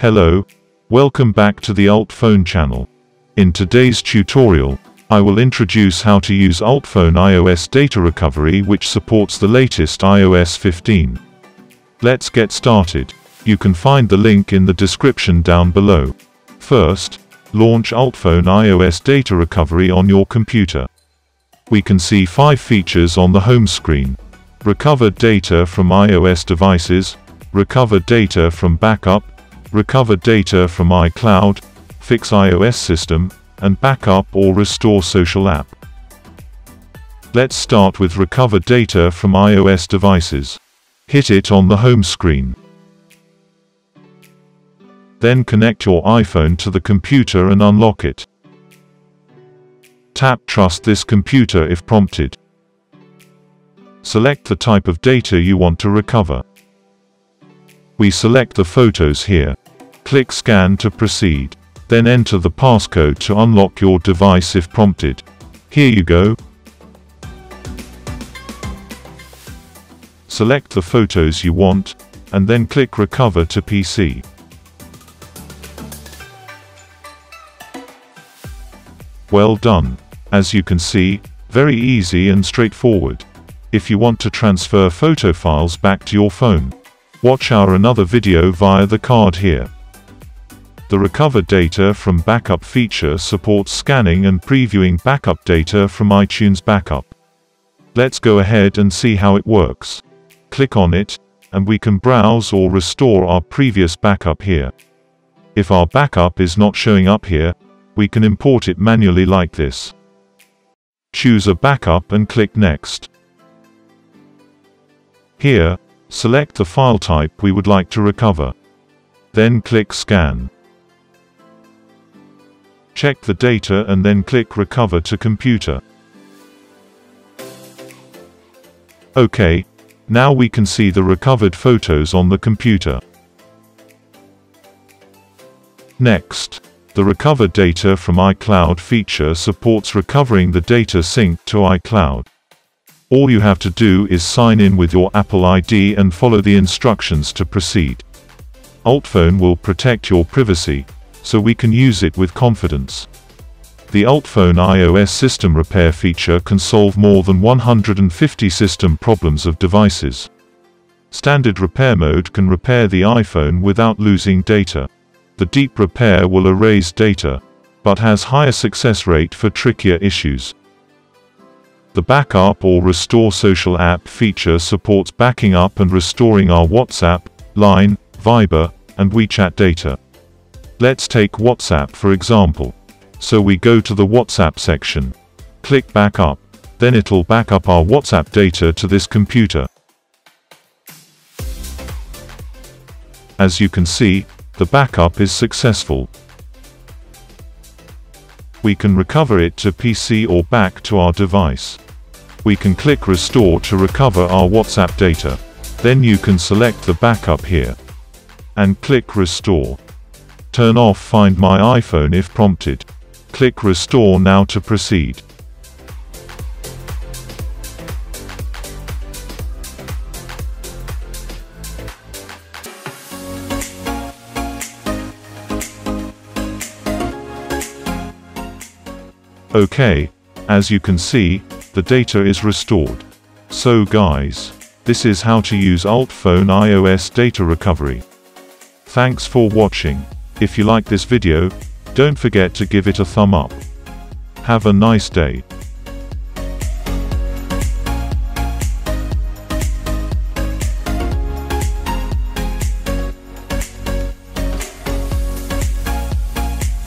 Hello, welcome back to the UltFone channel. In today's tutorial, I will introduce how to use UltFone iOS data recovery which supports the latest iOS 15. Let's get started. You can find the link in the description down below. First, launch UltFone iOS data recovery on your computer. We can see five features on the home screen. Recover data from iOS devices, recover data from backup, recover data from iCloud, fix iOS system, and backup or restore social app. Let's start with recover data from iOS devices. Hit it on the home screen. Then connect your iPhone to the computer and unlock it. Tap Trust this computer if prompted. Select the type of data you want to recover. We select the photos here. Click Scan to proceed. Then enter the passcode to unlock your device if prompted. Here you go. Select the photos you want, and then click Recover to PC. Well done. As you can see, very easy and straightforward. If you want to transfer photo files back to your phone, watch our another video via the card here. The Recover Data from Backup feature supports scanning and previewing backup data from iTunes Backup. Let's go ahead and see how it works. Click on it, and we can browse or restore our previous backup here. If our backup is not showing up here, we can import it manually like this. Choose a backup and click Next. Here, select the file type we would like to recover. Then click Scan. Check the data and then click Recover to Computer. OK, now we can see the recovered photos on the computer. Next, the Recover Data from iCloud feature supports recovering the data synced to iCloud. All you have to do is sign in with your Apple ID and follow the instructions to proceed. UltFone will protect your privacy, so we can use it with confidence. The UltFone iOS system repair feature can solve more than 150 system problems of devices. Standard repair mode can repair the iPhone without losing data. The deep repair will erase data, but has higher success rate for trickier issues. The Backup or Restore Social app feature supports backing up and restoring our WhatsApp, Line, Viber, and WeChat data. Let's take WhatsApp for example. So we go to the WhatsApp section. Click Backup. Then it'll back up our WhatsApp data to this computer. As you can see, the backup is successful. We can recover it to PC or back to our device. We can click Restore to recover our WhatsApp data. Then you can select the backup here. And click Restore. Turn off Find My iPhone if prompted. Click Restore now to proceed. OK, as you can see, the data is restored. So guys, this is how to use UltFone iOS data recovery. Thanks for watching. If you like this video, don't forget to give it a thumb up. Have a nice day.